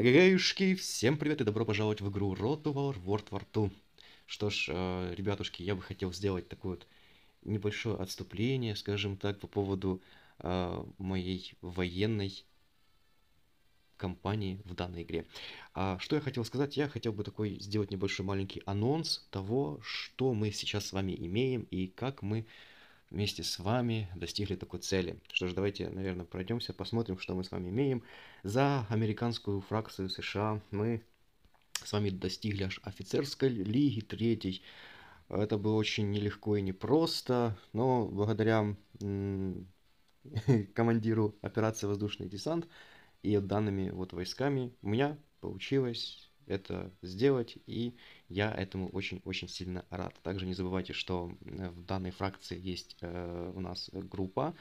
Гейшки, всем привет и добро пожаловать в игру War World War 2. Что ж, э, ребятушки, я бы хотел сделать такое вот небольшое отступление, скажем так, по поводу э, моей военной кампании в данной игре. А что я хотел сказать? Я хотел бы такой сделать небольшой маленький анонс того, что мы сейчас с вами имеем и как мы вместе с вами достигли такой цели. Что ж, давайте, наверное, пройдемся, посмотрим, что мы с вами имеем. За американскую фракцию США мы с вами достигли аж офицерской лиги третьей. Это было очень нелегко и непросто, но благодаря командиру операции «Воздушный десант» и данными вот войсками у меня получилось это сделать, и я этому очень-очень сильно рад. Также не забывайте, что э, в данной фракции есть э, у нас группа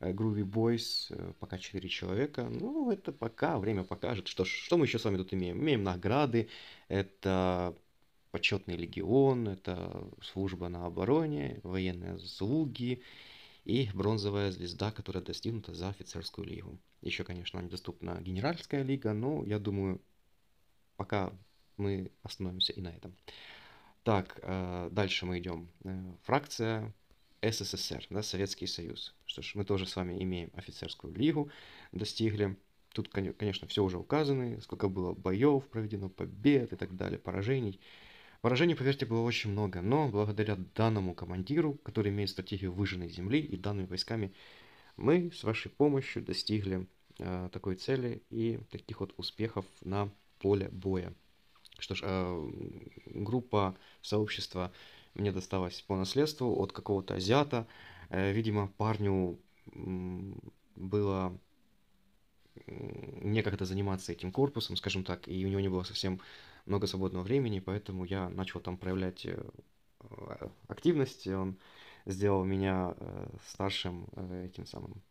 э, Groovy Boys, э, пока 4 человека. Ну, это пока, время покажет. Что, что мы еще с вами тут имеем? Имеем награды, это почетный легион, это служба на обороне, военные заслуги и бронзовая звезда, которая достигнута за офицерскую лигу. Еще, конечно, недоступна генеральская лига, но я думаю, пока мы остановимся и на этом. Так, э, дальше мы идем. Э, фракция СССР, да, Советский Союз. Что ж, мы тоже с вами имеем офицерскую лигу, достигли. Тут, конечно, все уже указано, сколько было боев проведено, побед и так далее, поражений. Поражений, поверьте, было очень много, но благодаря данному командиру, который имеет стратегию выжженной земли и данными войсками, мы с вашей помощью достигли э, такой цели и таких вот успехов на поле боя. Что ж, э, группа сообщества мне досталась по наследству от какого-то азиата. Э, видимо, парню было некогда заниматься этим корпусом, скажем так, и у него не было совсем много свободного времени, поэтому я начал там проявлять э, активность. Он сделал меня э, старшим э, этим самым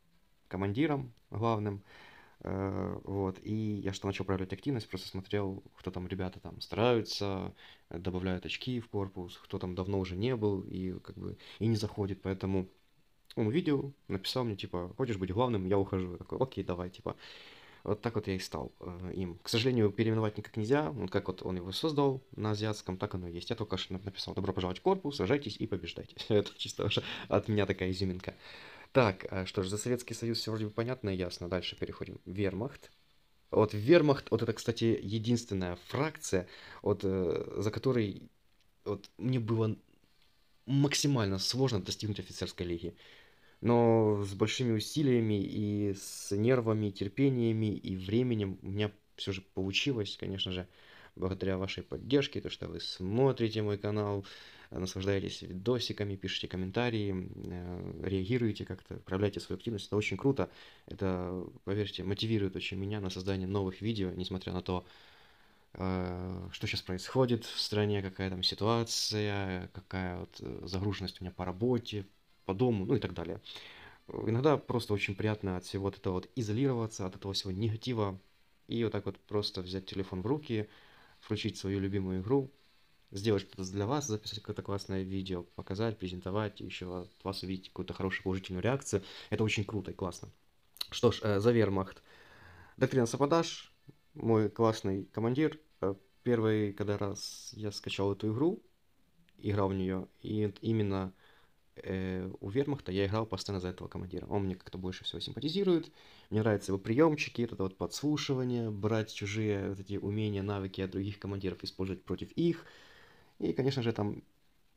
командиром главным. Э, вот, и я что начал проявлять активность, просто смотрел, кто там ребята там стараются, добавляют очки в корпус, кто там давно уже не был и как бы и не заходит, поэтому он увидел, написал мне, типа, хочешь быть главным, я ухожу. Я такой, окей, давай, типа. Вот так вот я и стал э, им. К сожалению, переименовать никак нельзя. Вот как вот он его создал на азиатском, так оно и есть. Я только что написал «Добро пожаловать в корпус, сажайтесь и побеждайте». Это чисто уже от меня такая изюминка. Так, а что ж, за Советский Союз все вроде бы понятно и ясно. Дальше переходим. Вермахт. Вот Вермахт, вот это, кстати, единственная фракция, вот, э, за которой вот, мне было максимально сложно достигнуть офицерской лиги. Но с большими усилиями и с нервами, терпениями и временем у меня все же получилось, конечно же, благодаря вашей поддержке, то, что вы смотрите мой канал, наслаждаетесь видосиками, пишите комментарии, э, реагируете как-то, проявляете свою активность. Это очень круто. Это, поверьте, мотивирует очень меня на создание новых видео, несмотря на то, э, что сейчас происходит в стране, какая там ситуация, какая вот э, загруженность у меня по работе, по дому, ну и так далее. Иногда просто очень приятно от всего вот этого вот изолироваться, от этого всего негатива, и вот так вот просто взять телефон в руки, включить свою любимую игру, сделать что-то для вас, записать какое-то классное видео, показать, презентовать, еще от вас увидеть какую-то хорошую положительную реакцию. Это очень круто и классно. Что ж, э, за вермахт. Доктрина Саподаш, мой классный командир. Э, первый, когда раз я скачал эту игру, играл в нее, и именно э, у вермахта я играл постоянно за этого командира. Он мне как-то больше всего симпатизирует. Мне нравятся его приемчики, это вот подслушивание, брать чужие вот эти умения, навыки от других командиров, использовать против их – и, конечно же, там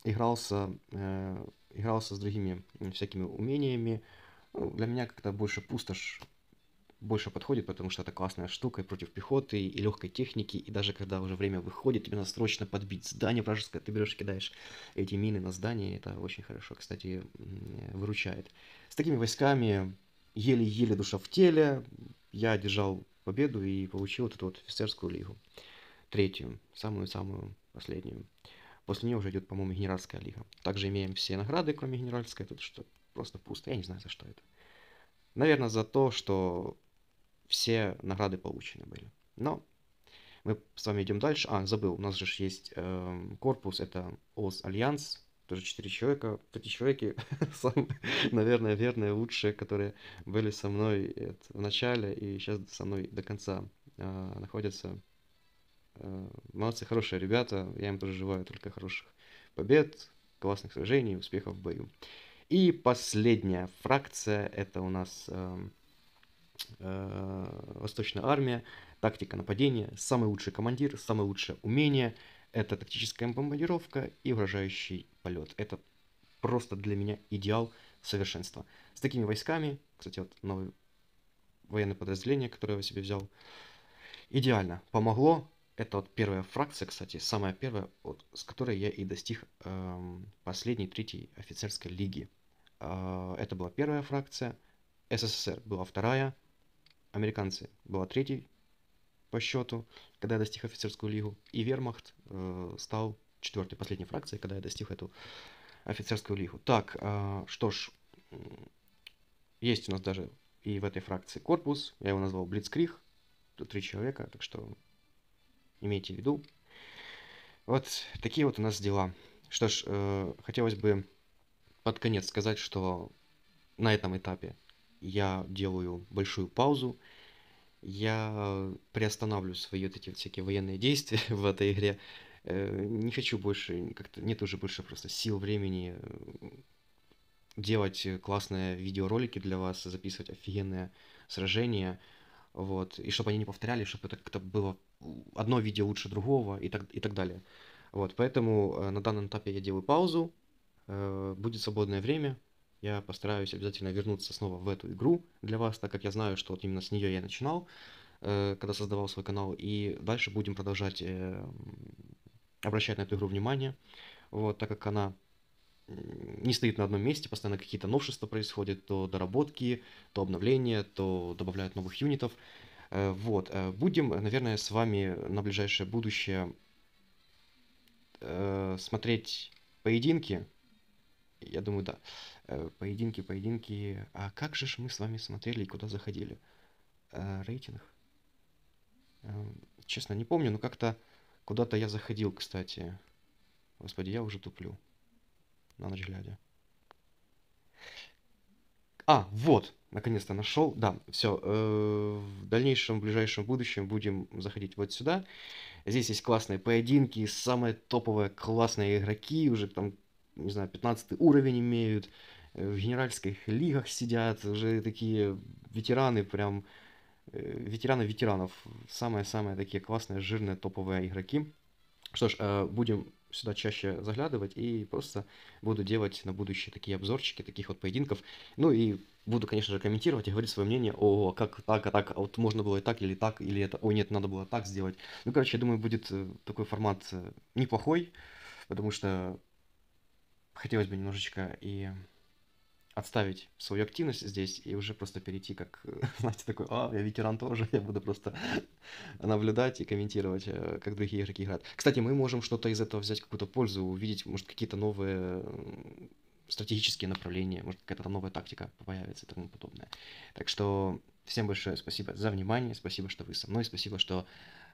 игрался, э, игрался с другими всякими умениями. Ну, для меня как-то больше пустошь больше подходит, потому что это классная штука и против пехоты, и легкой техники, и даже когда уже время выходит, тебе надо срочно подбить здание вражеское, ты берешь, кидаешь эти мины на здание, это очень хорошо, кстати, выручает. С такими войсками еле-еле душа в теле, я одержал победу и получил вот эту вот офицерскую лигу. Третью, самую-самую последнюю. После нее уже идет, по-моему, генеральская лига. Также имеем все награды, кроме генеральской. Тут что просто пусто. Я не знаю, за что это. Наверное, за то, что все награды получены были. Но мы с вами идем дальше. А, забыл, у нас же есть э, корпус, это ОС Альянс, тоже четыре человека. Эти человеки, самые, наверное, верные, лучшие, которые были со мной в начале и сейчас со мной до конца э, находятся. Э, молодцы, хорошие ребята. Я им тоже желаю только хороших побед, классных сражений, успехов в бою. И последняя фракция, это у нас э, э, Восточная армия, тактика нападения, самый лучший командир, самое лучшее умение, это тактическая бомбардировка и угрожающий полет. Это просто для меня идеал совершенства. С такими войсками, кстати, вот новое военное подразделение, которое я себе взял, идеально помогло. Это вот первая фракция, кстати, самая первая, вот, с которой я и достиг э, последней третьей офицерской лиги. Э, это была первая фракция, СССР была вторая, американцы была третьей по счету, когда я достиг офицерскую лигу, и Вермахт э, стал четвертой, последней фракцией, когда я достиг эту офицерскую лигу. Так, э, что ж, есть у нас даже и в этой фракции корпус, я его назвал Блицкриг, тут три человека, так что имейте в виду. Вот такие вот у нас дела. Что ж, э, хотелось бы под конец сказать, что на этом этапе я делаю большую паузу, я приостанавливаю свои вот эти всякие военные действия в этой игре. Э, не хочу больше, как-то нет уже больше просто сил, времени э, делать классные видеоролики для вас, записывать офигенные сражения, вот, и чтобы они не повторяли, чтобы это как-то было одно видео лучше другого и так, и так далее. Вот, поэтому э, на данном этапе я делаю паузу, будет свободное время, я постараюсь обязательно вернуться снова в эту игру для вас, так как я знаю, что вот именно с нее я начинал, э, когда создавал свой канал, и дальше будем продолжать э, обращать на эту игру внимание, вот, так как она не стоит на одном месте, постоянно какие-то новшества происходят, то доработки, то обновления, то добавляют новых юнитов. Э, вот, будем, наверное, с вами на ближайшее будущее смотреть поединки, я думаю, да. Э, поединки, поединки. А как же мы с вами смотрели и куда заходили? Э, рейтинг? Э, честно, не помню, но как-то куда-то я заходил, кстати. Господи, я уже туплю. На ночь глядя. А, вот, наконец-то нашел. Да, все. в дальнейшем, в ближайшем будущем будем заходить вот сюда. Здесь есть классные поединки, самые топовые классные игроки, уже там не знаю, 15 уровень имеют, э, в генеральских лигах сидят, уже такие ветераны, прям э, ветераны ветеранов, самые-самые такие классные, жирные, топовые игроки. Что ж, э, будем сюда чаще заглядывать и просто буду делать на будущее такие обзорчики таких вот поединков. Ну и буду, конечно же, комментировать и говорить свое мнение, о, как так, а так, а вот можно было и так, или так, или это, о, нет, надо было так сделать. Ну, короче, я думаю, будет такой формат неплохой, потому что хотелось бы немножечко и отставить свою активность здесь и уже просто перейти как, знаете, такой, а, я ветеран тоже, я буду просто наблюдать и комментировать, э, как другие игроки играют. Кстати, мы можем что-то из этого взять, какую-то пользу, увидеть, может, какие-то новые стратегические направления, может, какая-то новая тактика появится и тому подобное. Так что всем большое спасибо за внимание, спасибо, что вы со мной, спасибо, что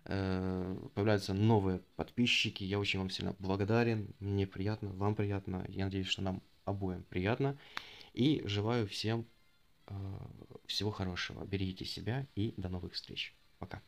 Э, появляются новые подписчики. Я очень вам сильно благодарен. Мне приятно, вам приятно. Я надеюсь, что нам обоим приятно. И желаю всем э, всего хорошего. Берегите себя и до новых встреч. Пока.